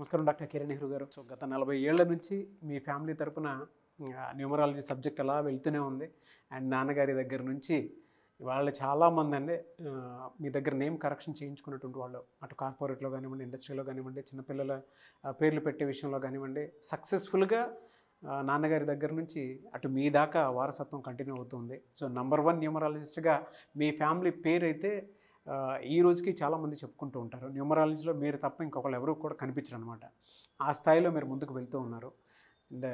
నమస్కారం డాక్టర్ కిరణ్ నెహ్రూ గారు. సో గత నలభై ఏళ్ళ నుంచి మీ ఫ్యామిలీ తరపున న్యూమరాలజీ సబ్జెక్ట్ అలా వెళ్తూనే ఉంది. అండ్ నాన్నగారి దగ్గర నుంచి వాళ్ళు చాలామంది అండి మీ దగ్గర నేమ్ కరెక్షన్ చేయించుకున్నటువంటి వాళ్ళు. అటు కార్పొరేట్లో కానివ్వండి ఇండస్ట్రీలో కానివ్వండి చిన్నపిల్లల పేర్లు పెట్టే విషయంలో కానివ్వండి సక్సెస్ఫుల్గా నాన్నగారి దగ్గర నుంచి అటు మీ దాకా వారసత్వం కంటిన్యూ అవుతుంది సో నంబర్ వన్ న్యూమరాలజిస్ట్గా మీ ఫ్యామిలీ పేరు అయితే ఈ రోజుకి చాలామంది చెప్పుకుంటూ ఉంటారు. న్యూమరాలజీలో మీరు తప్ప ఇంకొకరు ఎవరు కూడా కనిపించరు అనమాట ఆ స్థాయిలో మీరు ముందుకు వెళ్తూ ఉన్నారు. అండ్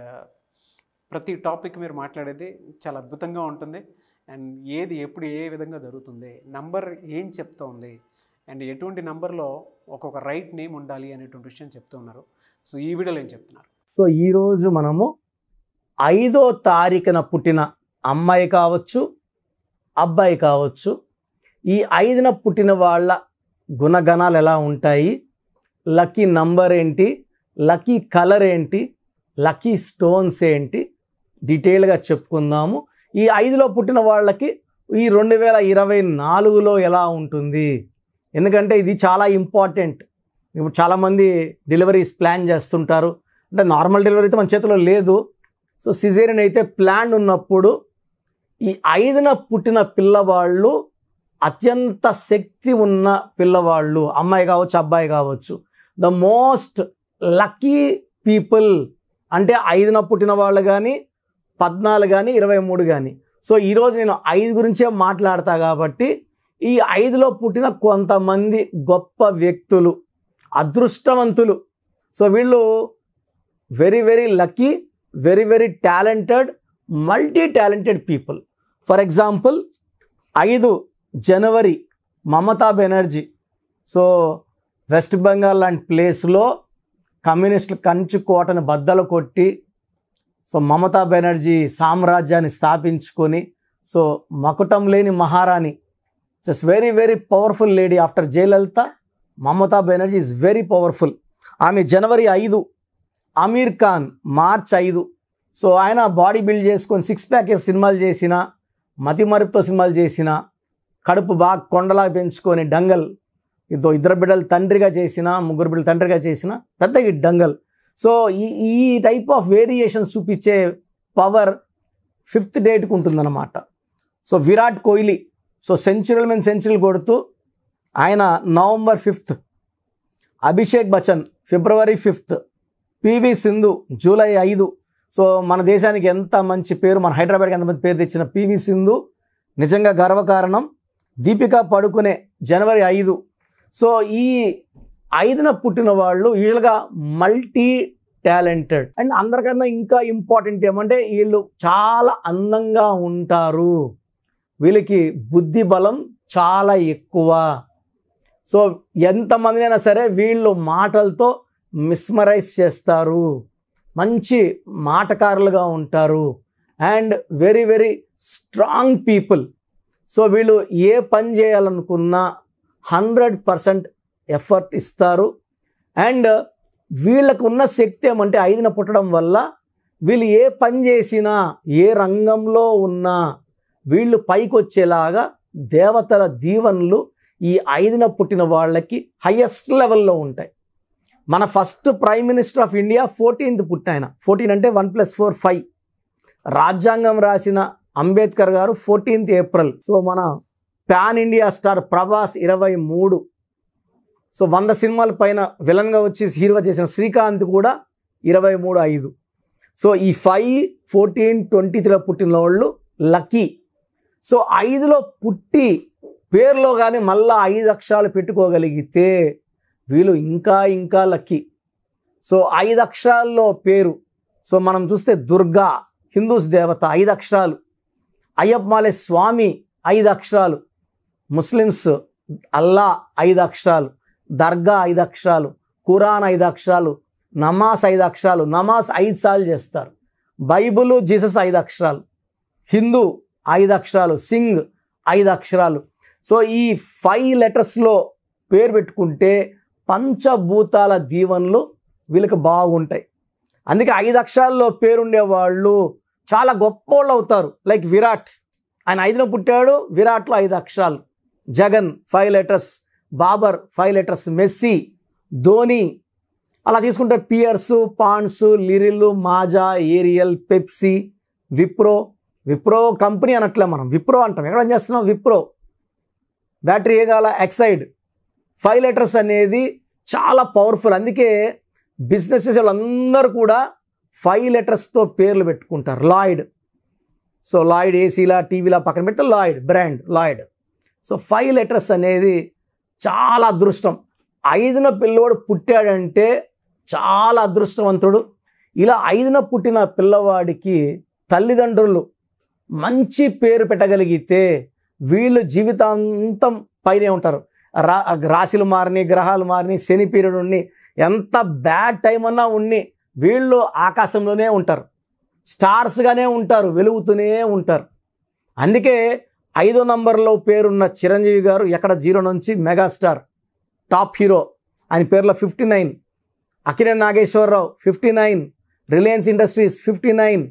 ప్రతి టాపిక్ మీరు మాట్లాడేది చాలా అద్భుతంగా ఉంటుంది. అండ్ ఏది ఎప్పుడు ఏ విధంగా జరుగుతుంది నంబర్ ఏం చెప్తోంది అండ్ ఎటువంటి నంబర్లో ఒక్కొక్క రైట్ నేమ్ ఉండాలి అనేటువంటి విషయం చెప్తూ ఉన్నారు. సో ఈ వీడియోలో ఏం చెప్తున్నారు? సో ఈరోజు మనము ఐదో తారీఖున పుట్టిన అమ్మాయి కావచ్చు అబ్బాయి కావచ్చు ఈ ఐదున పుట్టిన వాళ్ళ గుణగణాలు ఎలా ఉంటాయి? లక్కీ నంబర్ ఏంటి? లక్కీ కలర్ ఏంటి? లక్కీ స్టోన్స్ ఏంటి? డీటెయిల్గా చెప్పుకుందాము. ఈ ఐదులో పుట్టిన వాళ్ళకి ఈ రెండు వేల ఇరవై నాలుగులో ఎలా ఉంటుంది? ఎందుకంటే ఇది చాలా ఇంపార్టెంట్. ఇప్పుడు చాలామంది డెలివరీస్ ప్లాన్ చేస్తుంటారు. అంటే నార్మల్ డెలివరీ అయితే మన చేతిలో లేదు. సో సిజేరియన్ అయితే ప్లాన్ ఉన్నప్పుడు ఈ ఐదున పుట్టిన పిల్లవాళ్ళు అత్యంత శక్తి ఉన్న పిల్లవాళ్ళు అమ్మాయి కావచ్చు అబ్బాయి కావచ్చు ద మోస్ట్ లక్కీ పీపుల్ అంటే ఐదున పుట్టిన వాళ్ళు కానీ పద్నాలుగు కానీ ఇరవై మూడు కానీ సో ఈరోజు నేను ఐదు గురించే మాట్లాడతా కాబట్టి ఈ ఐదులో పుట్టిన కొంతమంది గొప్ప వ్యక్తులు అదృష్టవంతులు. సో వీళ్ళు very very lucky very very talented multi talented people for example ఐదు జనవరి మమతా బెనర్జీ. సో వెస్ట్ బెంగాల్ లాంటి ప్లేస్లో కమ్యూనిస్టులు కంచు కోటను బద్దలు కొట్టి సో మమతా బెనర్జీ సామ్రాజ్యాన్ని స్థాపించుకొని సో మకుటం లేని మహారాణి just very very powerful lady after Jayalalitha Mamata Banerjee is very powerful ఆమె జనవరి ఐదు అమీర్ ఖాన్ మార్చ్ ఐదు. సో ఆయన బాడీ బిల్డ్ చేసుకొని సిక్స్ ప్యాకేజ్ సినిమాలు చేసిన మతిమరుపుతో సినిమాలు చేసిన కడుపు బాగా కొండలా పెంచుకొని డంగల్. ఇదో ఇద్దరు బిడ్డలు తండ్రిగా చేసిన ముగ్గురు బిడ్డలు తండ్రిగా చేసిన పెద్ద ఈ డంగల్. సో ఈ ఈ టైప్ ఆఫ్ వేరియేషన్స్ చూపించే పవర్ ఫిఫ్త్ డేట్కి ఉంటుందన్నమాట. సో విరాట్ కోహ్లీ సో సెంచురీల మీద సెంచరీలు కొడుతూ ఆయన November fifth Abhishek Bachchan February fifth P V Sindhu July ఐదు. సో మన దేశానికి ఎంత మంచి పేరు మన హైదరాబాద్కి ఎంత మంచి పేరు తెచ్చిన పివి సింధు నిజంగా గర్వకారణం. దీపికా పడుకునే జనవరి ఐదు. సో ఈ ఐదున పుట్టిన వాళ్ళు యూజువల్గా మల్టీ టాలెంటెడ్. అండ్ అందరికన్నా ఇంకా ఇంపార్టెంట్ ఏమంటే వీళ్ళు చాలా అందంగా ఉంటారు. వీళ్ళకి బుద్ధి బలం చాలా ఎక్కువ. సో ఎంతమందినైనా సరే వీళ్ళు మాటలతో మిస్మరైజ్ చేస్తారు. మంచి మాటకారులుగా ఉంటారు. And very very strong people. So వీళ్ళు ఏ పని చేయాలనుకున్నా హండ్రెడ్ పర్సెంట్ ఎఫర్ట్ ఇస్తారు. అండ్ వీళ్ళకు ఉన్న శక్తి ఏమంటే ఐదున పుట్టడం వల్ల వీళ్ళు ఏ పని చేసినా ఏ రంగంలో ఉన్నా వీళ్ళు పైకి వచ్చేలాగా దేవతల దీవెనలు ఈ ఐదున పుట్టిన వాళ్ళకి హయ్యెస్ట్ లెవెల్లో ఉంటాయి. మన first prime minister of India fourteenth పుట్టిన ఫోర్టీన్ అంటే వన్ ప్లస్ ఫోర్ ఫైవ్ రాజ్యాంగం రాసిన Ambedkar garu fourteenth April. So మన ప్యాన్ ఇండియా స్టార్ ప్రభాస్ ఇరవై మూడు. సో వంద సినిమాల పైన విలన్గా వచ్చి హీరోగా చేసిన శ్రీకాంత్ కూడా ఇరవై మూడు ఐదు. సో ఈ ఫైవ్ ఫోర్టీన్ ట్వంటీ త్రీలో పుట్టిన వాళ్ళు లక్కీ. సో ఐదులో పుట్టి పేర్లో కానీ మళ్ళా ఐదు అక్షరాలు పెట్టుకోగలిగితే వీళ్ళు ఇంకా ఇంకా లక్కీ. సో ఐదు అక్షరాల్లో పేరు. సో మనం చూస్తే దుర్గా హిందూస్ దేవత ఐదు అక్షరాలు. అయ్యప్పమాలే స్వామి ఐదు అక్షరాలు. ముస్లిమ్స్ అల్లా ఐదు అక్షరాలు. దర్గా ఐదు అక్షరాలు. ఖురాన్ ఐదు అక్షరాలు. నమాజ్ ఐదు అక్షరాలు. నమాజ్ ఐదు సార్లు చేస్తారు. బైబుల్ జీసస్ ఐదు అక్షరాలు. హిందూ ఐదు అక్షరాలు. సింగ్ ఐదు అక్షరాలు. సో ఈ ఫైవ్ లెటర్స్లో పేరు పెట్టుకుంటే పంచభూతాల దీవెనలు వీళ్ళకి బాగుంటాయి. అందుకే ఐదు అక్షరాల్లో పేరుండే వాళ్ళు చాలా గొప్పోళ్ళు అవుతారు. లైక్ విరాట్. ఆయన ఐదున పుట్టాడు. విరాట్లో ఐదు అక్షరాలు. Jagan five letters Babar five letters Messi Dhoni. అలా తీసుకుంటే Pears Ponds Liril Maaza Ariel Pepsi Wipro. Wipro company అనట్లే మనం. విప్రో అంటాం. ఎక్కడ చేస్తున్నాం విప్రో. బ్యాటరీ ఏ ఎక్సైడ్ ఫైవ్ లీటర్స్ అనేది చాలా పవర్ఫుల్ అందుకే బిజినెసెస్ వాళ్ళందరూ కూడా ఫైవ్ లెటర్స్తో పేర్లు పెట్టుకుంటారు. లాయిడ్. సో లాయిడ్ ఏసీలా టీవీలా పక్కన పెడితే Lloyd brand Lloyd. So five letters అనేది చాలా అదృష్టం. ఐదున పిల్లోడు పుట్టాడంటే చాలా అదృష్టవంతుడు. ఇలా ఐదున పుట్టిన పిల్లవాడికి తల్లిదండ్రులు మంచి పేరు పెట్టగలిగితే వీళ్ళు జీవితాంతం పైనే ఉంటారు. రా రాశులు మారిని గ్రహాలు మారిని శని పీరియడ్ ఉండి ఎంత బ్యాడ్ టైం అన్నా ఉన్ని వీళ్ళు ఆకాశంలోనే ఉంటారు. స్టార్స్గానే ఉంటారు వెలుగుతూనే ఉంటారు. అందుకే ఐదో నంబర్లో పేరున్న చిరంజీవి గారు ఎక్కడ జీరో నుంచి మెగాస్టార్ టాప్ హీరో ఆయన పేర్లో fifty nine అకిరణ్ Nageswararao fifty nine Reliance Industries fifty nine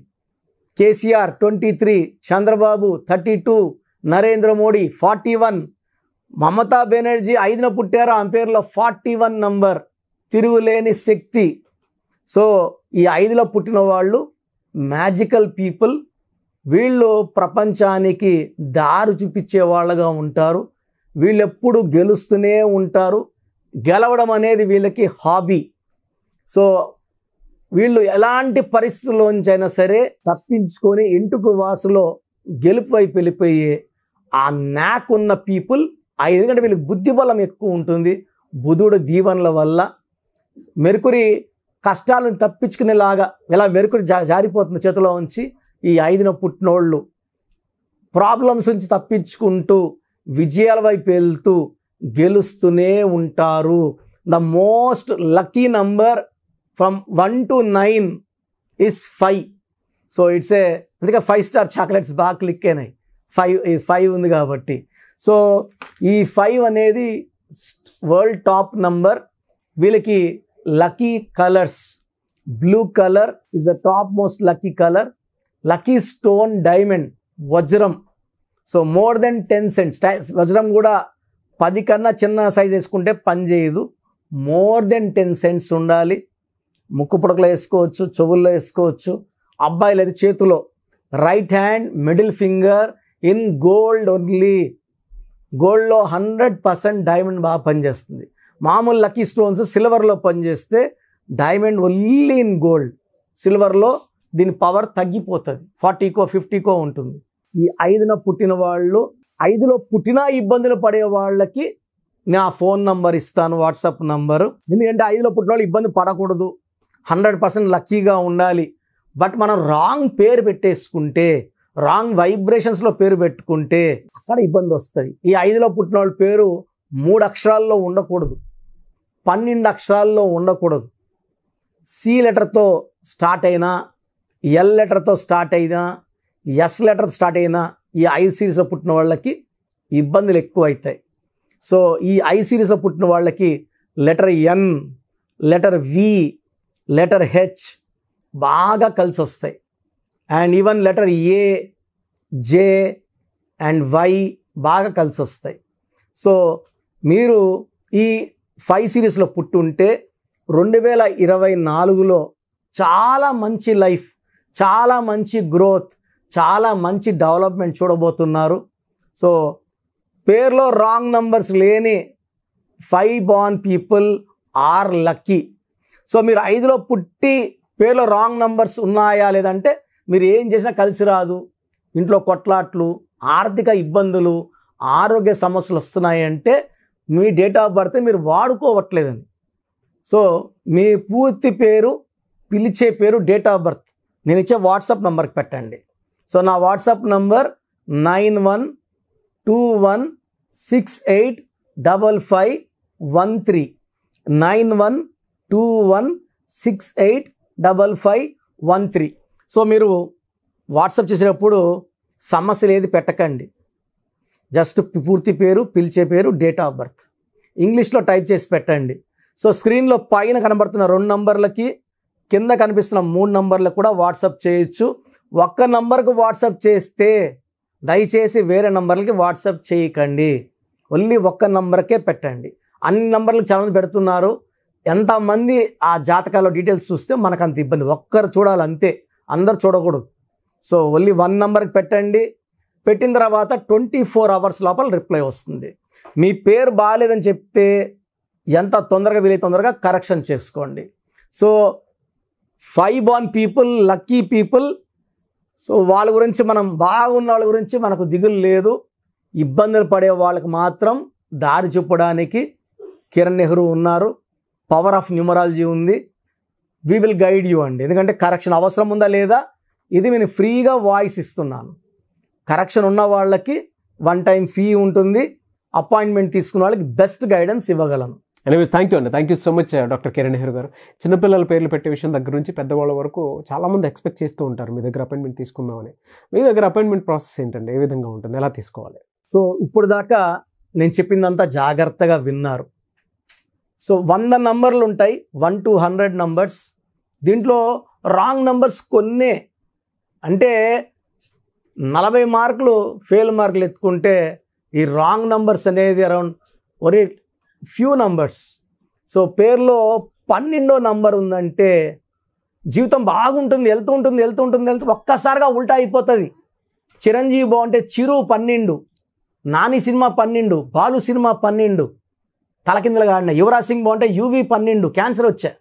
KCR twenty three Chandrababu thirty two Narendra Modi forty one Mamata Banerjee ఐదున పుట్టారు ఆమె పేరులో ఫార్టీ వన్ నంబర్. తిరుగులేని శక్తి. సో ఈ ఐదులో పుట్టిన వాళ్ళు మ్యాజికల్ పీపుల్ వీళ్ళు ప్రపంచానికి దారి చూపించే వాళ్ళగా ఉంటారు. వీళ్ళెప్పుడు గెలుస్తూనే ఉంటారు. గెలవడం అనేది వీళ్ళకి హాబీ సో వీళ్ళు ఎలాంటి పరిస్థితుల్లోంచైనా సరే తప్పించుకొని ఇంటుకు వాసులో గెలుపు వైపు వెళ్ళిపోయే ఆ నాక్ ఉన్న పీపుల్ ఆ ఎందుకంటే వీళ్ళకి బుద్ధి బలం ఎక్కువ ఉంటుంది. బుధుడు దీవెనల వల్ల. మెరుకురి కష్టాలను తప్పించుకునేలాగా ఇలా మెరుకులు జా జారిపోతుంది చేతిలో ఉంచి ఈ ఐదున పుట్టినోళ్ళు ప్రాబ్లమ్స్ నుంచి తప్పించుకుంటూ విజయాల వైపు వెళ్తూ గెలుస్తూనే ఉంటారు. The most lucky number from one to nine is five so it's a అందుకే ఫైవ్ స్టార్ చాక్లెట్స్ బాగా క్లిక్ అయినాయి. ఫైవ్ ఫైవ్ ఉంది కాబట్టి. సో ఈ ఫైవ్ అనేది వరల్డ్ టాప్ నంబర్ వీళ్ళకి lucky colours. Blue colour is the top most lucky colour. Lucky stone diamond వజ్రం. So more than ten cents. వజ్రం కూడా పది కన్నా చిన్న సైజ్ వేసుకుంటే పని చేయదు. మోర్ దెన్ టెన్ సెంట్స్ ఉండాలి. ముక్కు పుడకలో వేసుకోవచ్చు చెవుల్లో వేసుకోవచ్చు. అబ్బాయిలు అయితే చేతిలో. Right hand middle finger in gold only. గోల్డ్లో హండ్రెడ్ పర్సెంట్ డైమండ్ బాగా పనిచేస్తుంది. మామూలు లక్కీ స్టోన్స్ సిల్వర్లో పనిచేస్తే డైమండ్ ఓన్లీ ఇన్ గోల్డ్. సిల్వర్లో దీని పవర్ తగ్గిపోతుంది. ఫార్టీకో ఫిఫ్టీకో ఉంటుంది. ఈ ఐదున పుట్టిన వాళ్ళు ఐదులో పుట్టినా ఇబ్బందులు పడే వాళ్ళకి నా ఫోన్ నంబర్ ఇస్తాను వాట్సాప్ నంబరు. ఎందుకంటే ఐదులో పుట్టిన వాళ్ళు ఇబ్బంది పడకూడదు. హండ్రెడ్ పర్సెంట్ లక్కీగా ఉండాలి. బట్ మనం రాంగ్ పేరు పెట్టేసుకుంటే రాంగ్ వైబ్రేషన్స్లో పేరు పెట్టుకుంటే అక్కడ ఇబ్బంది వస్తుంది. ఈ ఐదులో పుట్టిన వాళ్ళ పేరు మూడు అక్షరాల్లో ఉండకూడదు. పన్నెండు అక్షరాల్లో ఉండకూడదు. సి లెటర్తో స్టార్ట్ అయినా ఎల్ లెటర్తో స్టార్ట్ అయినా ఎస్ లెటర్ స్టార్ట్ అయినా ఈ ఐ సిరీస్లో పుట్టిన వాళ్ళకి ఇబ్బందులు ఎక్కువ అవుతాయి సో ఈ ఐ సిరీస్లో పుట్టిన వాళ్ళకి letter N letter V letter H బాగా కలిసి వస్తాయి. And even letter A J and Y బాగా కలిసి వస్తాయి. సో మీరు ఈ ఫైవ్ సిరీస్లో పుట్టుంటే రెండు వేల ఇరవై నాలుగులో చాలా మంచి లైఫ్ చాలా మంచి గ్రోత్ చాలా మంచి డెవలప్మెంట్ చూడబోతున్నారు. సో పేర్లో రాంగ్ నంబర్స్ లేని five born people are lucky so మీరు ఐదులో పుట్టి పేర్లో రాంగ్ నంబర్స్ ఉన్నాయా లేదంటే మీరు ఏం చేసినా కలిసి రాదు. ఇంట్లో కొట్లాట్లు ఆర్థిక ఇబ్బందులు ఆరోగ్య సమస్యలు వస్తున్నాయంటే మీ డేట్ ఆఫ్ బర్త్ మీరు వాడుకోవట్లేదని. సో మీ పూర్తి పేరు పిలిచే పేరు డేట్ ఆఫ్ బర్త్ నేను ఇచ్చే వాట్సాప్ నెంబర్కి పెట్టండి. సో నా WhatsApp number nine one two one six eight double five one three nine one two one six eight double five one three so మీరు వాట్సాప్ చేసేటప్పుడు సమస్యలు ఏది పెట్టకండి. జస్ట్ పూర్తి పేరు పిలిచే పేరు డేట్ ఆఫ్ బర్త్ ఇంగ్లీష్లో టైప్ చేసి పెట్టండి. సో స్క్రీన్లో పైన కనబడుతున్న రెండు నంబర్లకి కింద కనిపిస్తున్న మూడు నంబర్లకు కూడా వాట్సాప్ చేయొచ్చు. ఒక్క నంబర్కు వాట్సాప్ చేస్తే దయచేసి వేరే నంబర్లకి వాట్సాప్ చేయకండి. ఓన్లీ ఒక్క నంబర్కే పెట్టండి. అన్ని నంబర్లకు చాలా పెడుతున్నారు. ఎంతమంది ఆ జాతకాల డీటెయిల్స్ చూస్తే మనకు అంత ఇబ్బంది. ఒక్కరు చూడాలి అంతే అందరు చూడకూడదు. సో ఓన్లీ వన్ నెంబర్కి పెట్టండి. పెట్టిన తర్వాత ట్వంటీ ఫోర్ అవర్స్ లోపల రిప్లై వస్తుంది. మీ పేరు బాగాలేదని చెప్తే ఎంత తొందరగా వీలై తొందరగా కరెక్షన్ చేసుకోండి. So five born people lucky people so వాళ్ళ గురించి మనం బాగున్న వాళ్ళ గురించి మనకు దిగులు లేదు. ఇబ్బందులు పడే వాళ్ళకి మాత్రం దారి చూపడానికి కిరణ్ నెహ్రూ ఉన్నారు. పవర్ ఆఫ్ న్యూమరాలజీ ఉంది. వీ విల్ గైడ్ యూ అండి. ఎందుకంటే కరెక్షన్ అవసరం ఉందా లేదా? ఇది నేను ఫ్రీగా వాయిస్ ఇస్తున్నాను. కరెక్షన్ ఉన్న వాళ్ళకి వన్ టైం ఫీ ఉంటుంది. అపాయింట్మెంట్ తీసుకున్న వాళ్ళకి బెస్ట్ గైడెన్స్ ఇవ్వగలను. ఎనీవేస్ థ్యాంక్ యూ అండి. Thank you so much doctor Kiran Nehru garu. చిన్నపిల్లల పేర్లు పెట్టే విషయం దగ్గర నుంచి పెద్దవాళ్ళ వరకు చాలామంది ఎక్స్పెక్ట్ చేస్తూ ఉంటారు మీ దగ్గర అపాయింట్మెంట్ తీసుకుందామని. మీ దగ్గర అపాయింట్మెంట్ ప్రాసెస్ ఏంటండి? ఏ విధంగా ఉంటుంది? ఎలా తీసుకోవాలి? సో ఇప్పుడు దాకా నేను చెప్పిందంతా జాగ్రత్తగా విన్నారు. సో వంద నంబర్లు ఉంటాయి వన్ టు హండ్రెడ్ నంబర్స్. దీంట్లో రాంగ్ నంబర్స్ కొన్నే. అంటే నలభై మార్కులు ఫెయిల్ మార్కులు ఎత్తుకుంటే ఈ రాంగ్ నంబర్స్ అనేది అరౌండ్ ఒరే ఫ్యూ నంబర్స్. సో పేర్లో పన్నెండో నంబర్ ఉందంటే జీవితం బాగుంటుంది వెళ్తూ ఉంటుంది వెళ్తూ ఉంటుంది వెళ్తూ ఒక్కసారిగా ఉల్టా అయిపోతుంది. చిరంజీవి బాగుంటే చిరు పన్నెండు నాని సినిమా పన్నెండు బాలు సినిమా పన్నెండు తలకిందలుగా ఆడిన యువరాజ్ సింగ్ బాగుంటే యూవి పన్నెండు క్యాన్సర్ వచ్చా.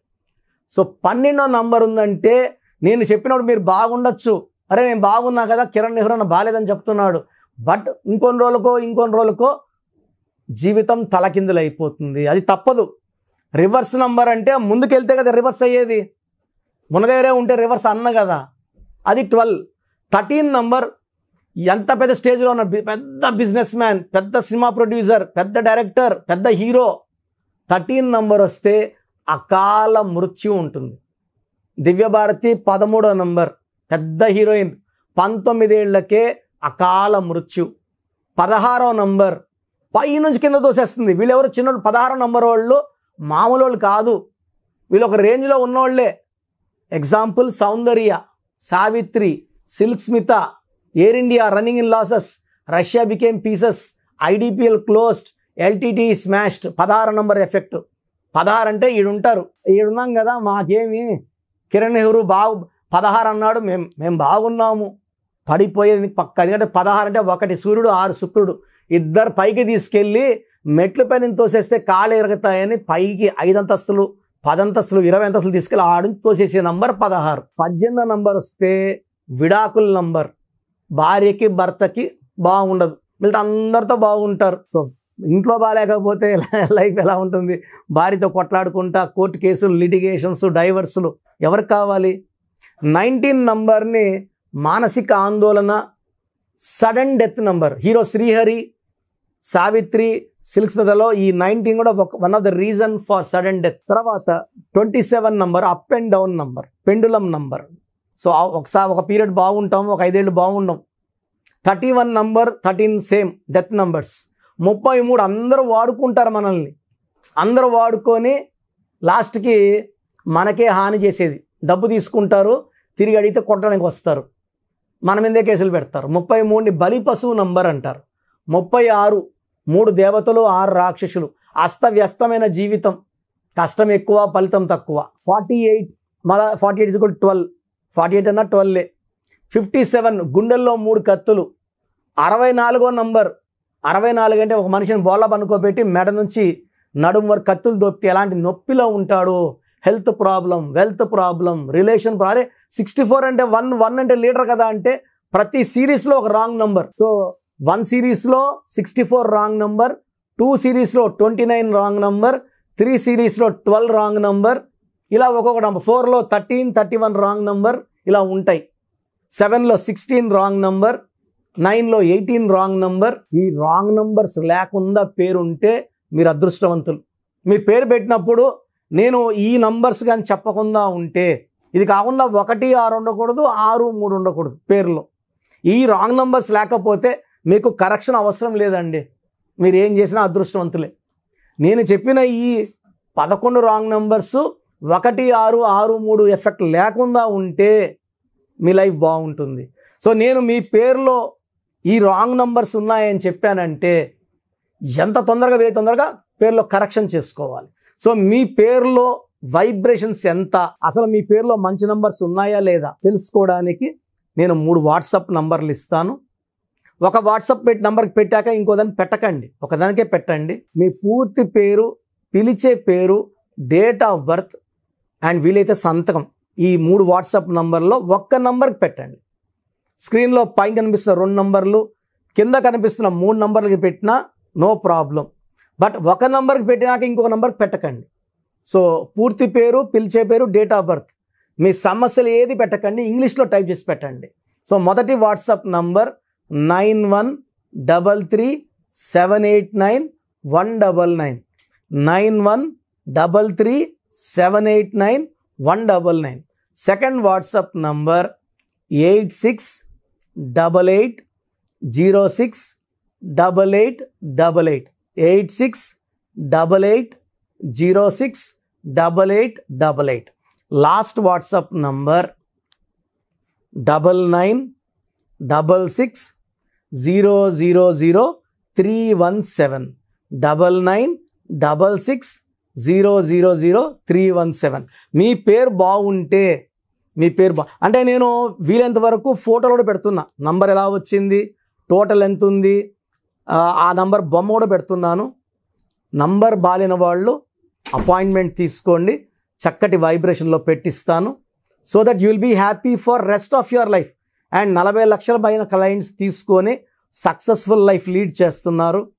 సో పన్నెండో నంబర్ ఉందంటే నేను చెప్పినప్పుడు మీరు బాగుండొచ్చు. అరే నేను బాగున్నా కదా కిరణ్ నెహ్రూ నా బాగాలేదని చెప్తున్నాడు. బట్ ఇంకొన్ని రోజులకో ఇంకొన్ని రోజులకో జీవితం తలకిందులు అయిపోతుంది అది తప్పదు. రివర్స్ నంబర్ అంటే ముందుకెళ్తే కదా రివర్స్ అయ్యేది. మన ఉంటే రివర్స్ అన్న కదా. అది ట్వెల్వ్. థర్టీన్ నంబర్ ఎంత పెద్ద స్టేజ్లో ఉన్న బి- పెద్ద బిజినెస్ మ్యాన్ పెద్ద సినిమా ప్రొడ్యూసర్ పెద్ద డైరెక్టర్ పెద్ద హీరో. థర్టీన్ నంబర్ వస్తే అకాల మృత్యు ఉంటుంది. దివ్యభారతి పదమూడో నంబర్. పెద్ద హీరోయిన్. పంతొమ్మిదేళ్ళకే అకాల మృత్యు. పదహారో నంబర్. పై నుంచి కింద తోసేస్తుంది. వీళ్ళెవరు? చిన్న పదహారో నంబర్ వాళ్ళు. మామూలు వాళ్ళు కాదు. వీళ్ళు ఒక రేంజ్లో ఉన్నోళ్ళే. Example Soundarya Savitri Silk Smitha Air India running in losses Russia became pieces IDPL closed LTT smashed. పదహారు నంబర్ ఎఫెక్ట్. పదహారు అంటే ఈడుంటారు. ఈడున్నాం కదా మాకేమి? కిరణ్ నెహ్రూ బాబు పదహారు అన్నాడు మేము మేము బాగున్నాము. పడిపోయేది పక్క ఎందుకంటే పదహారు అంటే ఒకటి సూర్యుడు ఆరు శుక్రుడు. ఇద్దరు పైకి తీసుకెళ్ళి మెట్ల పైన తోసేస్తే కాళ్ళు ఎరుగుతాయని పైకి ఐదు అంతస్తులు పదంతస్తులు ఇరవై అంతస్తులు తీసుకెళ్ళి ఆడు తోసేసే నంబర్ పదహారు. పద్దెనిమిది నంబర్ వస్తే విడాకుల నంబర్. భార్యకి భర్తకి బాగుండదు. మిగతా అందరితో బాగుంటారు. సో ఇంట్లో బాగాలేకపోతే లైఫ్ ఎలా ఉంటుంది? భార్యతో కొట్లాడుకుంటా కోర్టు కేసులు లిటిగేషన్స్ డైవర్సులు ఎవరికి కావాలి? నైన్టీన్ నంబర్ని మానసిక ఆందోళన sudden death number. Hero Srihari Savitri Silk స్మితలో ఈ నైన్టీన్ కూడా ఒక one of the reason for sudden death. తర్వాత twenty seven number up and down number pendulum number. So ఒకసారి ఒక పీరియడ్ బాగుంటాం ఒక ఐదేళ్ళు బాగుండం. Thirty one number thirteen same death numbers. ముప్పై మూడు అందరూ వాడుకుంటారు మనల్ని. అందరూ వాడుకొని లాస్ట్కి మనకే హాని చేసేది. డబ్బు తీసుకుంటారు తిరిగి అడిగితే కొట్టడానికి వస్తారు. మన మీదే కేసులు పెడతారు. ముప్పై మూడుని బలి పశువు నంబర్ అంటారు. ముప్పై ఆరు మూడు దేవతలు ఆరు రాక్షసులు. అస్తవ్యస్తమైన జీవితం. కష్టం ఎక్కువ ఫలితం తక్కువ. ఫార్టీ ఎయిట్ మళ్ళా forty eight is twelve. Forty eight అన్నా ట్వెల్వే. ఫిఫ్టీ సెవెన్ గుండెల్లో మూడు కత్తులు. అరవై నాలుగో నంబర్. అరవై నాలుగు అంటే ఒక మనిషిని బోళ్ళ పనుకోబెట్టి మెడ నుంచి నడుము వరకు కత్తులు దొప్పితే ఎలాంటి నొప్పిలో ఉంటాడు health problem wealth problem relation అరే సిక్స్టీ ఫోర్ అంటే వన్ వన్ అంటే లీటర్ కదా అంటే ప్రతి సిరీస్లో ఒక రాంగ్ నంబర్. సో వన్ సిరీస్లో sixty four wrong number two సిరీస్లో twenty nine wrong number three సిరీస్లో ట్వెల్వ్ రాంగ్ నంబర్. ఇలా ఒక్కొక్క నంబర్ ఫోర్లో thirteen thirty one wrong number ఇలా ఉంటాయి. సెవెన్లో సిక్స్టీన్ రాంగ్ నంబర్ నైన్లో ఎయిటీన్ రాంగ్ నంబర్. ఈ రాంగ్ నంబర్స్ లేకుండా పేరుంటే మీరు అదృష్టవంతులు. మీరు పేరు పెట్టినప్పుడు నేను ఈ నంబర్స్ కానీ చెప్పకుండా ఉంటే ఇది కాకుండా ఒకటి ఆరు ఉండకూడదు ఆరు మూడు ఉండకూడదు పేర్లో. ఈ రాంగ్ నంబర్స్ లేకపోతే మీకు కరెక్షన్ అవసరం లేదండి. మీరు ఏం చేసినా అదృష్టవంతులే. నేను చెప్పిన ఈ పదకొండు రాంగ్ నంబర్స్ ఒకటి ఆరు ఆరు మూడు ఎఫెక్ట్ లేకుండా ఉంటే మీ లైఫ్ బాగుంటుంది. సో నేను మీ పేరులో ఈ రాంగ్ నంబర్స్ ఉన్నాయని చెప్పానంటే ఎంత తొందరగా వే తొందరగా పేరులో కరెక్షన్ చేసుకోవాలి. సో మీ పేరులో వైబ్రేషన్స్ ఎంత? అసలు మీ పేరులో మంచి నంబర్స్ ఉన్నాయా లేదా తెలుసుకోవడానికి నేను మూడు వాట్సాప్ నంబర్లు ఇస్తాను. ఒక వాట్సాప్ పెట్టి నంబర్కి పెట్టాక ఇంకో దాన్ని పెట్టకండి. ఒకదానికే పెట్టండి. మీ పూర్తి పేరు పిలిచే పేరు డేట్ ఆఫ్ బర్త్ అండ్ వీలైతే సంతకం. ఈ మూడు వాట్సాప్ నంబర్లో ఒక్క నంబర్కి పెట్టండి. స్క్రీన్లో పైన కనిపిస్తున్న రెండు నంబర్లు కింద కనిపిస్తున్న మూడు నంబర్లకి పెట్టినా నో ప్రాబ్లం. బట్ ఒక నంబర్కి పెట్టినాక ఇంకొక నంబర్కి పెట్టకండి. సో పూర్తి పేరు పిలిచే పేరు డేట్ ఆఫ్ బర్త్. మీ సమస్యలు ఏది పెట్టకండి ఇంగ్లీష్లో టైప్ చేసి పెట్టండి. సో మొదటి WhatsApp number nine one double three seven eight nine one double nine. Nine one double three seven eight nine one double nine. Second WhatsApp number eight six double eight zero six double eight double eight. Eight six double eight zero six double eight double eight last WhatsApp number double nine double six zero zero zero three one seven double nine double six zero zero zero three one seven మీ పేరు బాగుంటే మీ పేరు బా అంటే నేను వీలైనంత వరకు ఫోటోలు కూడా పెడుతున్నా. నంబర్ ఎలా వచ్చింది? టోటల్ ఎంత ఉంది? ఆ, నంబర్ బొమ్మ కూడా పెడుతున్నాను. నంబర్ బాలిన వాళ్ళు అపాయింట్మెంట్ తీసుకోండి. చక్కటి వైబ్రేషన్లో పెట్టిస్తాను. So that you'll be happy for rest of your life and నలభై లక్షల పైన క్లయింట్స్ తీసుకొని సక్సెస్ఫుల్ లైఫ్ లీడ్ చేస్తున్నారు.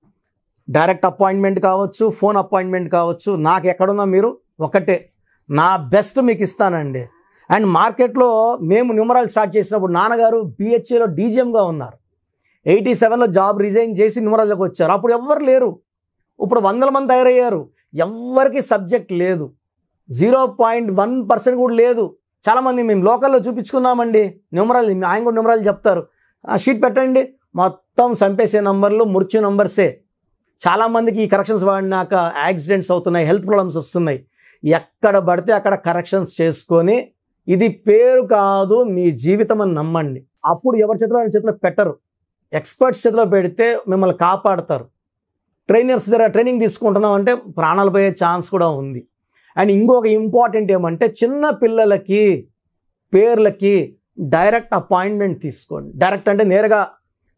డైరెక్ట్ అపాయింట్మెంట్ కావచ్చు ఫోన్ అపాయింట్మెంట్ కావచ్చు నాకు ఎక్కడున్నా మీరు ఒకటే. నా బెస్ట్ మీకు ఇస్తానండి. అండ్ మార్కెట్లో మేము న్యూమరాలు స్టార్ట్ చేసినప్పుడు నాన్నగారు బిహెచ్ఏలో డీజీఎంగా ఉన్నారు. ఎయిటీ సెవెన్లో జాబ్ రిజైన్ చేసి న్యూమరాల్లోకి వచ్చారు. అప్పుడు ఎవ్వరు లేరు. ఇప్పుడు వందల మంది తయారయ్యారు. ఎవ్వరికి సబ్జెక్ట్ లేదు. జీరో పాయింట్ వన్ పర్సెంట్ కూడా లేదు. చాలామంది మేము లోకల్లో చూపించుకున్నామండి న్యూమరాలు ఆయన కూడా న్యూమరాలు చెప్తారు. ఆ షీట్ పెట్టండి. మొత్తం చంపేసే నంబర్లు మృత్యు నంబర్సే. చాలామందికి ఈ కరెక్షన్స్ వాడినాక యాక్సిడెంట్స్ అవుతున్నాయి హెల్త్ ప్రాబ్లమ్స్ వస్తున్నాయి. ఎక్కడ పడితే అక్కడ కరెక్షన్స్ చేసుకొని ఇది పేరు కాదు మీ జీవితం అని నమ్మండి. అప్పుడు ఎవరి చేతిలో ఆయన చేతిలో పెట్టరు. ఎక్స్పర్ట్స్ చేతిలో పెడితే మిమ్మల్ని కాపాడతారు. ట్రైనర్స్ దగ్గర ట్రైనింగ్ తీసుకుంటున్నాం అంటే ప్రాణాలు పోయే ఛాన్స్ కూడా ఉంది. అండ్ ఇంకొక ఇంపార్టెంట్ ఏమంటే చిన్న పిల్లలకి పేర్లకి డైరెక్ట్ అపాయింట్మెంట్ తీసుకోండి. డైరెక్ట్ అంటే నేరుగా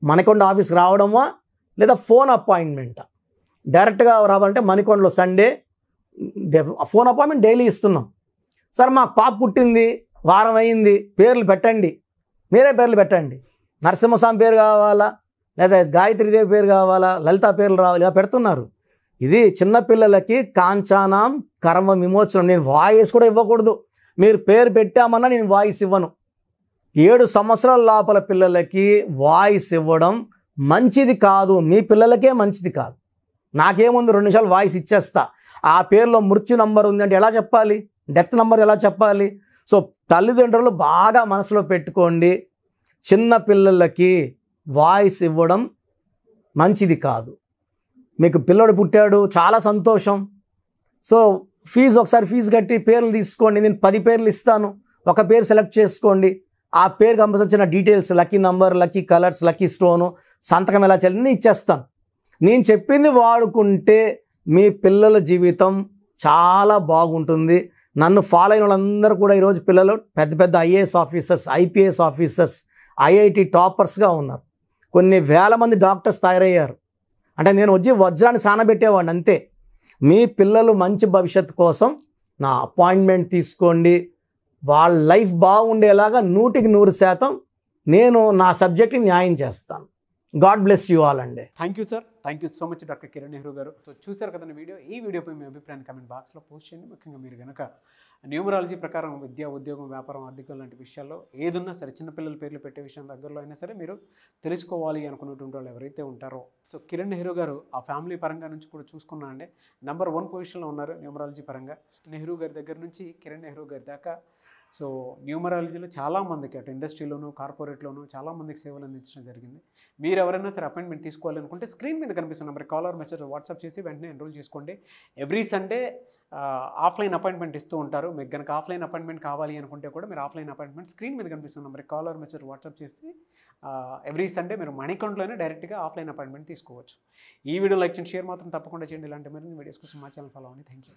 మణికొండ ఆఫీస్కి రావడమా లేదా ఫోన్ అపాయింట్మెంటా? డైరెక్ట్గా రావాలంటే మణికొండలో సండే ఫోన్ అపాయింట్మెంట్ డైలీ ఇస్తున్నాం. సార్ మా పాప పుట్టింది వారం అయింది పేర్లు పెట్టండి. మీరే పేర్లు పెట్టండి. నరసింహస్వామి పేరు కావాలా? లేదా గాయత్రీదేవి పేరు కావాలా? లలిత పేర్లు రావాలి ఇలా పెడుతున్నారు. ఇది చిన్నపిల్లలకి కాంచానాం కర్మ విమోచనం. నేను వాయిస్ కూడా ఇవ్వకూడదు. మీరు పేరు పెట్టామన్నా నేను వాయిస్ ఇవ్వను. ఏడు సంవత్సరాల లోపల పిల్లలకి వాయిస్ ఇవ్వడం మంచిది కాదు. మీ పిల్లలకే మంచిది కాదు. నాకేముంది? రెండు నిమిషాలు వాయిస్ ఇచ్చేస్తా. ఆ పేరులో మృత్యు నంబర్ ఉంది అంటే ఎలా చెప్పాలి? డెత్ నంబర్ ఎలా చెప్పాలి? సో తల్లిదండ్రులు బాగా మనసులో పెట్టుకోండి. చిన్న పిల్లలకి వాయిస్ ఇవ్వడం మంచిది కాదు. మీకు పిల్లడు పుట్టాడు చాలా సంతోషం. సో ఫీజు ఒకసారి ఫీజు కట్టి పేర్లు తీసుకోండి నేను పది పేర్లు ఇస్తాను. ఒక పేరు సెలెక్ట్ చేసుకోండి. ఆ పేరు compulsory details lucky number lucky colours lucky stone సంతకం ఎలా చేయాలని నేను ఇచ్చేస్తాను. నేను చెప్పింది వాడుకుంటే మీ పిల్లల జీవితం చాలా బాగుంటుంది. నన్ను ఫాలో అయిన వాళ్ళందరూ కూడా ఈరోజు పిల్లలు పెద్ద పెద్ద IAS officers IPS officers IIT టాపర్స్గా ఉన్నారు. కొన్ని వేల మంది డాక్టర్స్ తయారయ్యారు. అంటే నేను వచ్చి వజ్రాన్ని సానబెట్టేవాడిని అంతే. మీ పిల్లలు మంచి భవిష్యత్తు కోసం నా అపాయింట్మెంట్ తీసుకోండి. వాళ్ళ లైఫ్ బాగుండేలాగా నూటికి నూరు శాతం నేను నా సబ్జెక్ట్ని న్యాయం చేస్తాను. గాడ్ బ్లెస్ యూ ఆల్ అండి. Thank you sir thank you so much doctor Kiran Nehru garu. So చూశారు కదండి వీడియో? ఈ వీడియోపై మీ అభిప్రాయాన్ని కమెంట్ బాక్స్లో పోస్ట్ చేయండి. ముఖ్యంగా మీరు కనుక న్యూమరాలజీ ప్రకారం విద్య ఉద్యోగం వ్యాపారం ఆర్థికం లాంటి విషయాల్లో ఏదున్నా సరే చిన్నపిల్లల పేర్లు పెట్టే విషయం దగ్గరలో అయినా సరే మీరు తెలుసుకోవాలి అనుకున్నటువంటి వాళ్ళు ఎవరైతే ఉంటారో. సో కిరణ్ నెహ్రూ గారు ఆ ఫ్యామిలీ పరంగా నుంచి కూడా చూసుకున్నా అండి నెంబర్ వన్ పొజిషన్లో ఉన్నారు న్యూమరాలజీ పరంగా. నెహ్రూ గారి దగ్గర నుంచి కిరణ్ నెహ్రూ గారి దాకా సో న్యూమరాలజీలో చాలామందికి అటు ఇండస్ట్రీలోనూ కార్పొరేట్లోనూ చాలామందికి సేవలు అందించడం జరిగింది. మీరు ఎవరైనా సరే అపాయింట్మెంట్ తీసుకోవాలనుకుంటే స్క్రీన్ మీద కనిపిస్తున్న నెంబర్ కాలర్ మెసేజ్ వాట్సాప్ చేసి వెంటనే ఎన్రోల్ చేసుకోండి. ఎవ్రీ సండే ఆఫ్లైన్ అపాయింట్మెంట్ ఇస్తూ ఉంటారు. మీకు కనుక ఆఫ్లైన్ అపాయింట్మెంట్ కావాలి అనుకుంటే కూడా మీరు ఆఫ్లైన్ అపాయింట్మెంట్ స్క్రీన్ మీద కనిపిస్తున్న నెంబర్ కాలర్ మెసేజ్ వాట్సాప్ చేసి ఎవ్రీ సండే మీరు మణికొండలోనే డైరెక్ట్గా ఆఫ్లైన్ అపాయింట్మెంట్ తీసుకోవచ్చు. ఈ వీడియో లైక్ చేయండి షేర్ మాత్రం తప్పకుండా చేయండి. ఇలాంటి మరిన్ని వీడియోస్ కోసం మా ఛానల్ ఫాలో అవ్వండి. Thank you